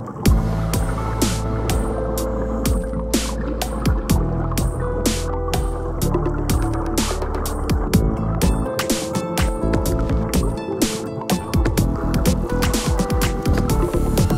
Bye.